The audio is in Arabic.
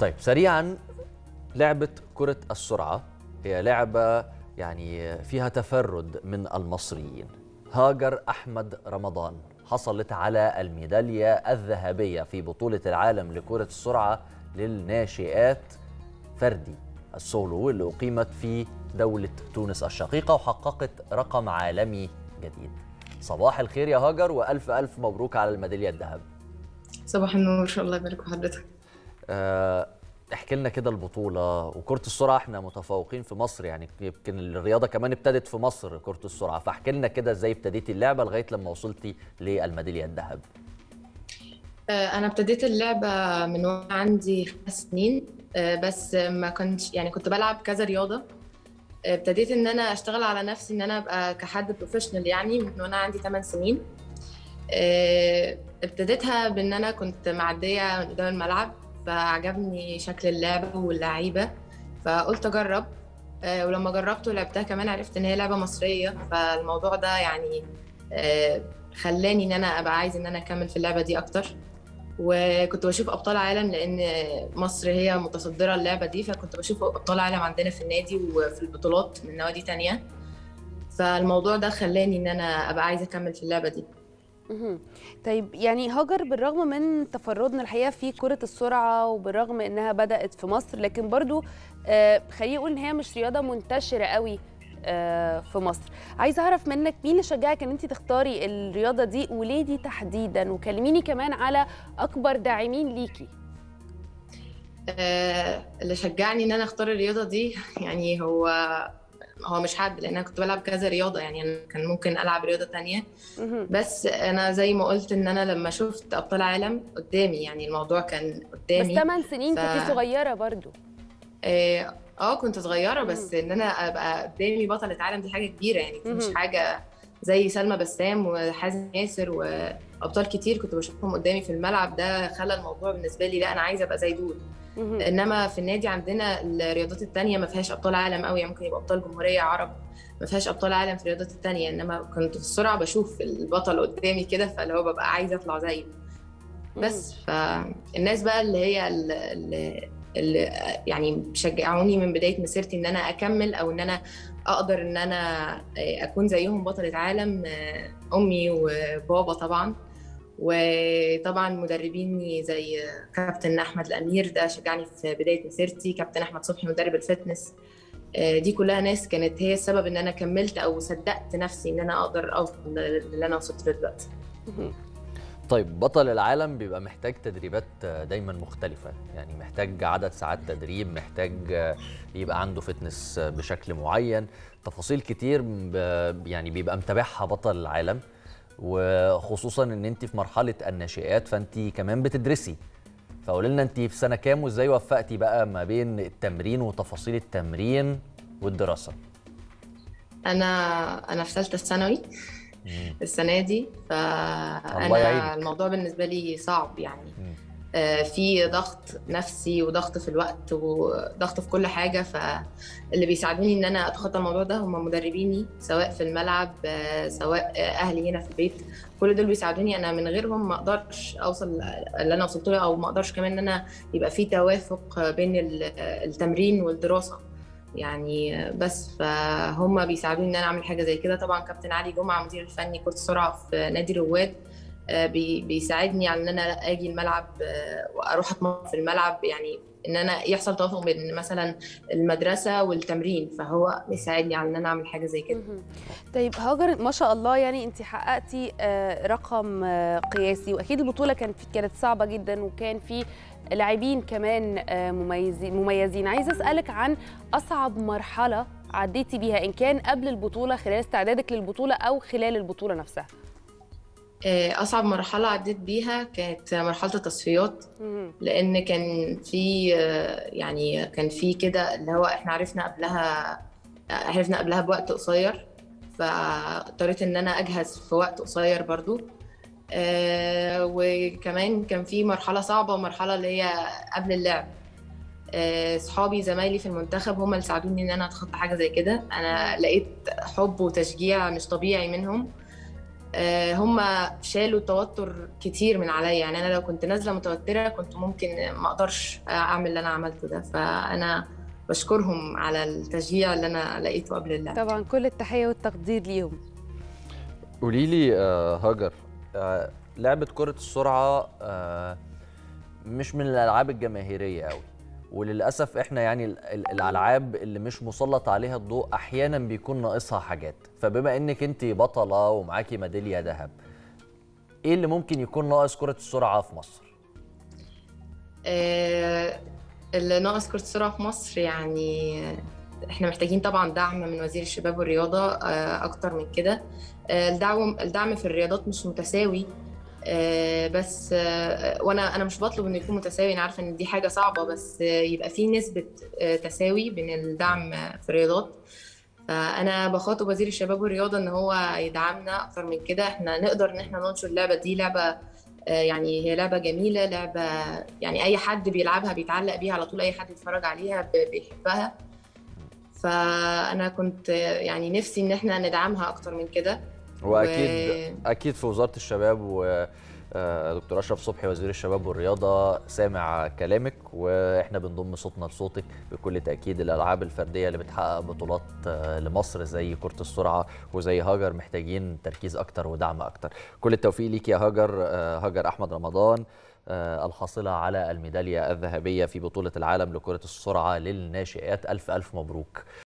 طيب سريعا لعبة كرة السرعة هي لعبة يعني فيها تفرد من المصريين. هاجر أحمد رمضان حصلت على الميدالية الذهبية في بطولة العالم لكرة السرعة للناشئات فردي السولو اللي أقيمت في دولة تونس الشقيقة وحققت رقم عالمي جديد. صباح الخير يا هاجر وألف ألف مبروك على الميدالية الذهب. صباح النور الله يبارك في حضرتك. احكي لنا كده البطولة وكرة السرعة إحنا متفوقين في مصر يعني يمكن الرياضة كمان ابتدت في مصر كرة السرعة. فاحكي لنا كده إزاي ابتديتي اللعبة لغاية لما وصلتي للميدالية الذهب. آه، أنا ابتديت اللعبة من وأنا عندي خمس سنين آه، بس ما كنتش يعني كنت بلعب كذا رياضة. آه، ابتديت إن أنا أشتغل على نفسي إن أنا أبقى كحد بروفيشنال يعني من وأنا عندي 8 سنين. آه، ابتديتها بإن أنا كنت معدية قدام الملعب. فعجبني شكل اللعبة واللعيبة فقلت أجرب. آه، ولما جربت ولعبتها كمان عرفت إن هي لعبة مصرية فالموضوع ده يعني آه، خلاني إن أنا أبقى عايز إن أنا أكمل في اللعبة دي أكتر. وكنت بشوف أبطال عالم لأن مصر هي متصدرة اللعبة دي فكنت بشوف أبطال عالم عندنا في النادي وفي البطولات من نوادي تانية. فالموضوع ده خلاني إن أنا أبقى عايزة أكمل في اللعبة دي. طيب يعني هاجر بالرغم من تفردنا الحقيقة في كرة السرعة وبالرغم إنها بدأت في مصر لكن برضو آه خليني أقول إن هي مش رياضة منتشرة قوي آه في مصر. عايزه أعرف منك مين اللي شجعك إن أنت تختاري الرياضة دي وليه دي تحديدا؟ وكلميني كمان على أكبر داعمين ليكي. آه، اللي شجعني إن أنا أختار الرياضة دي يعني هو هو مش حد لأن أنا كنت بلعب كذا رياضة يعني أنا كان ممكن ألعب رياضة تانية. بس أنا زي ما قلت إن أنا لما شفت أبطال عالم قدامي يعني الموضوع كان بس قدامي 8 سنين ف- كنت صغيرة برضو آه آه، كنت صغيرة بس إن أنا أبقى قدامي بطلة عالم دي حاجة كبيرة يعني مش. حاجة زي سلمى بسام وحازم ياسر وأبطال كتير كنت بشوفهم قدامي في الملعب ده خلى الموضوع بالنسبة لي لا أنا عايزة أبقى زي دول. إنما في النادي عندنا الرياضات التانية ما فيهاش أبطال عالم قوي ممكن يبقى أبطال جمهورية عرب ما فيهاش أبطال عالم في الرياضات التانية. إنما كنت في السرعة بشوف البطل قدامي كده فاللي هو ببقى عايزه أطلع زيه. بس فالناس بقى اللي هي اللي, اللي يعني شجعوني من بداية مسيرتي إن أنا أكمل أو إن أنا أقدر إن أنا أكون زيهم بطلة عالم أمي وبابا طبعا. وطبعا مدربيني زي كابتن أحمد الأمير ده شجعني في بداية مسيرتي كابتن أحمد صبحي مدرب ال fitness. آه، دي كلها ناس كانت هي السبب إن أنا كملت أو صدقت نفسي إن أنا أقدر أوصل للي أنا وصلت له دلوقتي. طيب بطل العالم بيبقى محتاج تدريبات دايما مختلفة. يعني محتاج عدد ساعات تدريب محتاج يبقى عنده fitness بشكل معين. تفاصيل كتير يعني بيبقى متابعها بطل العالم. وخصوصا إن انت في مرحلة الناشئات فانت كمان بتدرسي فقولي لنا انت في سنة كام وإزاي وفقتي بقى ما بين التمرين وتفاصيل التمرين والدراسة أنا أنا في ثالثة ثانوي. السنة دي. فأنا الموضوع بالنسبة لي صعب يعني مم. آه، في ضغط نفسي وضغط في الوقت وضغط في كل حاجة فاللي بيساعدوني إن أنا أتخطى الموضوع ده هم مدربيني سواء في الملعب آه، سواء آه، أهلي هنا في البيت. كل دول بيساعدوني. أنا من غيرهم ما أقدرش أوصل اللي أنا وصلت له أو ما أقدرش كمان إن أنا يبقى في توافق بين ال- التمرين والدراسة. يعني بس فهم بيساعدوني إن أنا أعمل حاجة زي كده. طبعا كابتن علي جمعة مدير الفني كرة السرعة في نادي رواد. بيساعدني على إن أنا آجي الملعب آه، وأروح أتمرن في الملعب. يعني إن أنا يحصل توافق بين مثلا المدرسة والتمرين فهو بيساعدني على إن أنا أعمل حاجة زي كده. طيب هاجر ما شاء الله يعني أنت حققتي آه، رقم آه، قياسي. وأكيد البطولة كانت كانت صعبة جدا وكان في لاعبين كمان آه، مميزين مميزين. عايزة أسألك عن أصعب مرحلة عديتي بيها إن كان قبل البطولة خلال استعدادك للبطولة أو خلال البطولة نفسها. آه، أصعب مرحلة عديت بيها كانت مرحلة التصفيات. لأن كان في آه، يعني كان في كده اللي هو إحنا عرفنا قبلها عرفنا قبلها بوقت قصير فاضطريت إن أنا أجهز في وقت قصير برضو. آه، وكمان كان في مرحلة صعبة مرحلة اللي هي قبل اللعب. آه، صحابي زمايلي في المنتخب هم اللي ساعدوني إن أنا أتخطى حاجة زي كده. أنا لقيت حب وتشجيع مش طبيعي منهم. آه، هم شالوا توتر كتير من عليا. يعني أنا لو كنت نازلة متوترة كنت ممكن ما أقدرش أعمل اللي أنا عملته ده. فأنا بشكرهم على التشجيع اللي أنا لقيته قبل اللعب. طبعا كل التحية والتقدير ليهم. قولي لي آه، هاجر آه، لعبة كرة السرعة آه، مش من الألعاب الجماهيرية قوي وللأسف إحنا يعني ال- ال- الألعاب اللي مش مسلط عليها الضوء أحيانا بيكون ناقصها حاجات. فبما إنك أنت بطلة ومعاكي ميدالية ذهب إيه اللي ممكن يكون ناقص كرة السرعة في مصر؟ آه، اللي ناقص كرة السرعة في مصر يعني إحنا محتاجين طبعا دعم من وزير الشباب والرياضة آه، أكتر من كده. آه، الدعم الدعم في الرياضات مش متساوي. بس آه، وأنا أنا مش بطلب انه يكون متساوي أنا عارفة ان دي حاجة صعبة بس آه، يبقى في نسبة آه، تساوي بين الدعم في الرياضات. فأنا بخاطب وزير الشباب والرياضة إن هو يدعمنا أكتر من كده. إحنا نقدر إن إحنا ننشر اللعبة دي لعبة آه، يعني هي لعبة جميلة لعبة يعني أي حد بيلعبها بيتعلق بيها على طول أي حد يتفرج عليها بيحبها. فأنا كنت آه، يعني نفسي إن إحنا ندعمها أكتر من كده. وأكيد أكيد في وزارة الشباب و آه، دكتور أشرف صبحي وزير الشباب والرياضة سامع كلامك وإحنا بنضم صوتنا لصوتك بكل تأكيد الألعاب الفردية اللي بتحقق بطولات آه، لمصر زي كرة السرعة وزي هاجر محتاجين تركيز أكتر ودعم أكتر. كل التوفيق ليك يا هاجر آه، هاجر أحمد رمضان الحاصلة على الميدالية الذهبية في بطولة العالم لكرة السرعة للناشئات. ألف ألف مبروك.